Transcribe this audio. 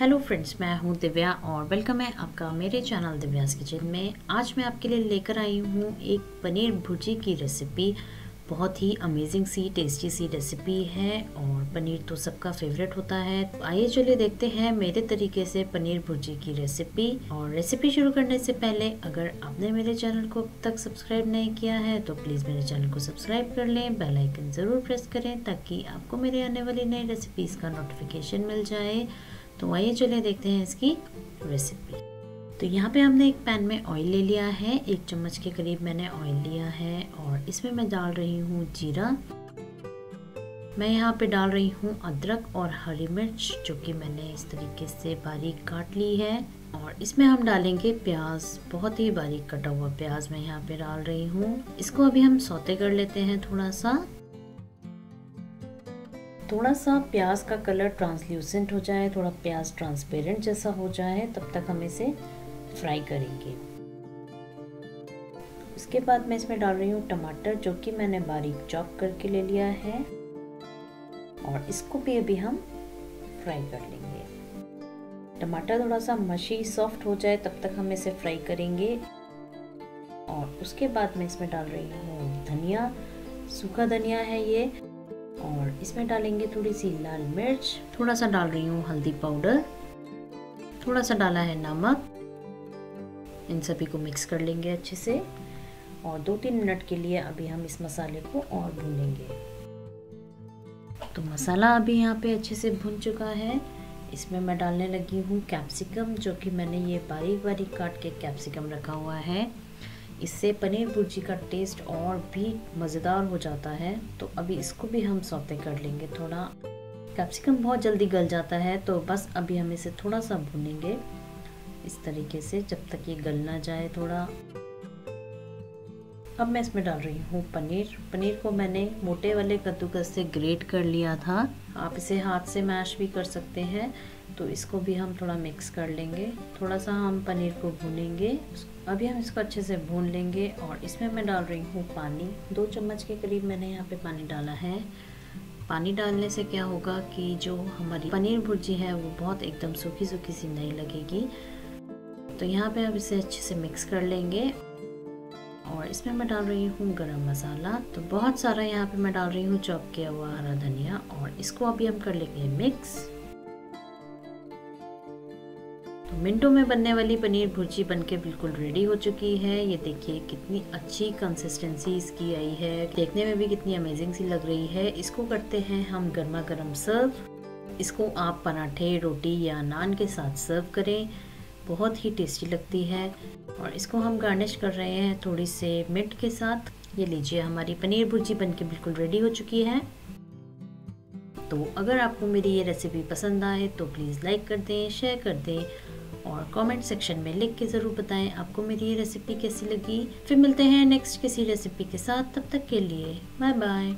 Hello friends मैं हूँ दिव्या और वेलकम है आपका मेरे चैनल दिव्यास किचन में। आज मैं आपके लिए लेकर आई हूँ एक पनीर भुर्जी की रेसिपी बहुत ही अमेजिंग सी टेस्टी सी रेसिपी है और पनीर तो सबका फेवरेट होता है। तो आइए चलिए देखते हैं मेरे तरीके से पनीर भुर्जी की रेसिपी और रेसिपी शुरू करने से पहले, अगर आपने मेरे चैनल को अब तक सब्सक्राइब नहीं किया है तो प्लीज़ मेरे चैनल को सब्सक्राइब कर लें। बेल आइकन ज़रूर प्रेस करें ताकि आपको मेरे आने वाली नई रेसिपीज़ का नोटिफिकेशन मिल जाए। तो आइए चलिए देखते हैं इसकी रेसिपी तो यहाँ पे हमने एक पैन में ऑयल ले लिया है, एक चम्मच के करीब मैंने ऑयल लिया है और इसमें मैं डाल रही हूँ जीरा। मैं यहाँ पे डाल रही हूँ अदरक और हरी मिर्च, जो कि मैंने इस तरीके से बारीक काट ली है। और इसमें हम डालेंगे प्याज, बहुत ही बारीक कटा हुआ प्याज मैं यहाँ पे डाल रही हूँ। इसको अभी हम सौते कर लेते हैं थोड़ा सा। थोड़ा सा प्याज का कलर ट्रांसल्यूसेंट हो जाए, थोड़ा प्याज ट्रांसपेरेंट जैसा हो जाए, तब तक हम इसे फ्राई करेंगे। उसके बाद मैं इसमें डाल रही हूँ टमाटर, जो कि मैंने बारीक चॉप करके ले लिया है। और इसको भी अभी हम फ्राई कर लेंगे। टमाटर थोड़ा सा मशी सॉफ्ट हो जाए, तब तक हम इसे फ्राई करेंगे। और उसके बाद मैं इसमें डाल रही हूँ धनिया, सूखा धनिया है ये। और इसमें डालेंगे थोड़ी सी लाल मिर्च, थोड़ा सा डाल रही हूँ हल्दी पाउडर, थोड़ा सा डाला है नमक। इन सभी को मिक्स कर लेंगे अच्छे से और दो तीन मिनट के लिए अभी हम इस मसाले को और भूनेंगे। तो मसाला अभी यहाँ पे अच्छे से भुन चुका है। इसमें मैं डालने लगी हूँ कैप्सिकम, जो कि मैंने ये बारीक बारीक काट के कैप्सिकम रखा हुआ है। इससे पनीर भुर्जी का टेस्ट और भी मज़ेदार हो जाता है तो अभी इसको भी हम सौते कर लेंगे थोड़ा। कैप्सिकम बहुत जल्दी गल जाता है तो बस अभी हम इसे थोड़ा सा भूनेंगे। इस तरीके से जब तक ये गल ना जाए थोड़ा। अब मैं इसमें डाल रही हूँ पनीर। पनीर को मैंने मोटे वाले कद्दूकस से ग्रेट कर लिया था। आप इसे हाथ से मैश भी कर सकते हैं। तो इसको भी हम थोड़ा मिक्स कर लेंगे। थोड़ा सा हम पनीर को भूनेंगे। अभी हम इसको अच्छे से भून लेंगे और इसमें मैं डाल रही हूँ पानी। दो चम्मच के करीब मैंने यहाँ पे पानी डाला है। पानी डालने से क्या होगा कि जो हमारी पनीर भुर्जी है, वो बहुत एकदम सूखी सूखी सी नहीं लगेगी। तो यहाँ पे अब इसे अच्छे से मिक्स कर लेंगे। और इसमें मैं डाल रही हूँ गरम मसाला। तो बहुत सारा यहाँ पे मैं डाल रही हूँ चॉप किया हुआ हरा धनिया। और इसको अभी हम कर लेंगे मिक्स तो मिनटों में बनने वाली पनीर भुर्जी बनके बिल्कुल रेडी हो चुकी है। ये देखिए कितनी अच्छी कंसिस्टेंसी इसकी आई है। देखने में भी कितनी अमेजिंग सी लग रही है। इसको करते हैं हम गर्मा गर्म सर्व इसको आप पराठे, रोटी या नान के साथ सर्व करें। बहुत ही टेस्टी लगती है। और इसको हम गार्निश कर रहे हैं थोड़ी से मिर्ट के साथ। ये लीजिए हमारी पनीर भुर्जी बनके बिल्कुल रेडी हो चुकी है। तो अगर आपको मेरी ये रेसिपी पसंद आए तो प्लीज़ लाइक कर दें शेयर कर दें। और कमेंट सेक्शन में लिख के ज़रूर बताएँ आपको मेरी ये रेसिपी कैसी लगी। फिर मिलते हैं नेक्स्ट किसी रेसिपी के साथ। तब तक के लिए बाय बाय